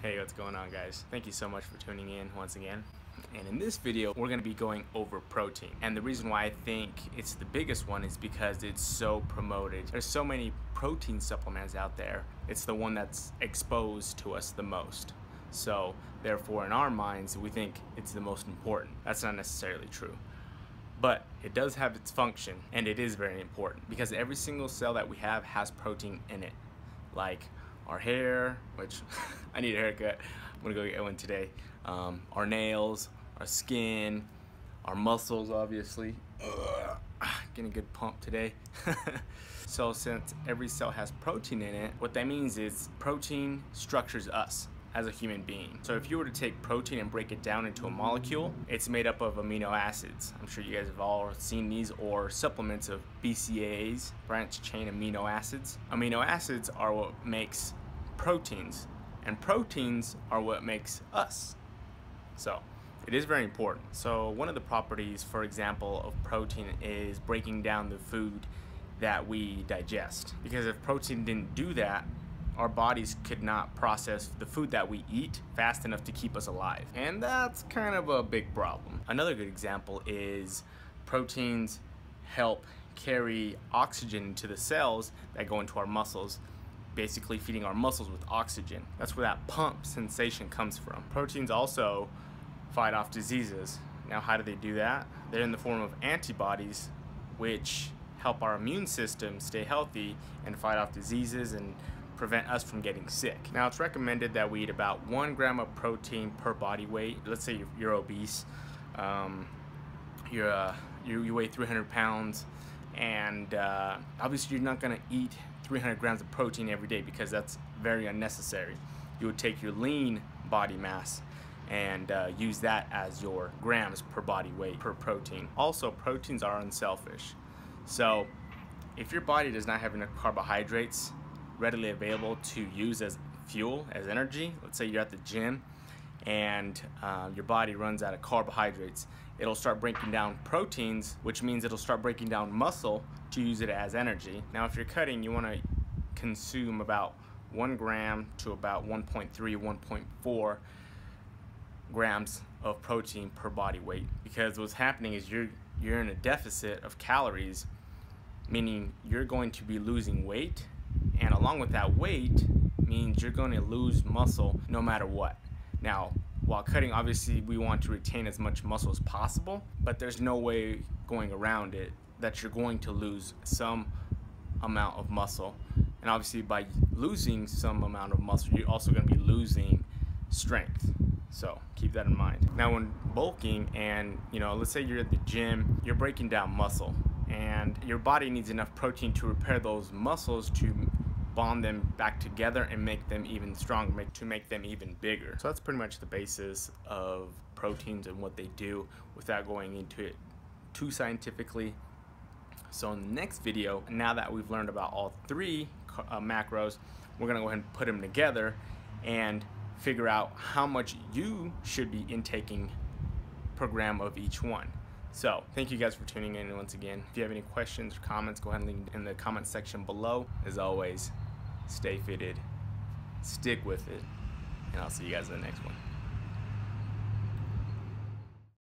Hey, what's going on guys? Thank you so much for tuning in once again. And in this video, we're gonna be going over protein. And the reason why I think it's the biggest one is because it's so promoted. There's so many protein supplements out there. It's the one that's exposed to us the most. So therefore, in our minds, we think it's the most important. That's not necessarily true. But it does have its function and it is very important because every single cell that we have has protein in it. Like our hair, which I need a haircut. I'm gonna go get one today. Um, our nails, our skin, our muscles, obviously. Ugh, getting a good pump today. so since every cell has protein in it, what that means is protein structures us as a human being. So if you were to take protein and break it down into a molecule, it's made up of amino acids. I'm sure you guys have all seen these or supplements of BCAAs, branched chain amino acids. Amino acids are what makes proteins and proteins are what makes us. So it is very important. So one of the properties, for example, of protein is breaking down the food that we digest. Because if protein didn't do that, our bodies could not process the food that we eat fast enough to keep us alive. And that's kind of a big problem. Another good example is proteins help carry oxygen to the cells that go into our muscles basically feeding our muscles with oxygen. That's where that pump sensation comes from. Proteins also fight off diseases. Now how do they do that? They're in the form of antibodies which help our immune system stay healthy and fight off diseases and prevent us from getting sick. Now it's recommended that we eat about one gram of protein per body weight. Let's say you're, obese, um, you're, uh, you, you, weigh 300 pounds, and uh, obviously you're not gonna eat 300 grams of protein every day because that's very unnecessary. You would take your lean body mass and uh, use that as your grams per body weight per protein. Also, proteins are unselfish. So if your body does not have enough carbohydrates, readily available to use as fuel, as energy. Let's say you're at the gym and uh, your body runs out of carbohydrates. It'll start breaking down proteins, which means it'll start breaking down muscle to use it as energy. Now, if you're cutting, you want to consume about one gram to about 1.3, 1.4 grams of protein per body weight because what's happening is you're you're in a deficit of calories meaning you're going to be losing weight and along with that weight means you're going to lose muscle no matter what. Now, while cutting, obviously we want to retain as much muscle as possible, but there's no way going around it that you're going to lose some amount of muscle. And obviously by losing some amount of muscle, you're also going to be losing strength. So keep that in mind. Now when bulking and, you know, let's say you're at the gym, you're breaking down muscle and your body needs enough protein to repair those muscles to bond them back together and make them even stronger, make, to make them even bigger. So that's pretty much the basis of proteins and what they do without going into it too scientifically. So in the next video, now that we've learned about all three uh, macros, we're gonna go ahead and put them together and figure out how much you should be intaking per gram of each one. So thank you guys for tuning in once again. If you have any questions or comments, go ahead and leave in the comment section below. As always, stay fitted, stick with it, and I'll see you guys in the next one.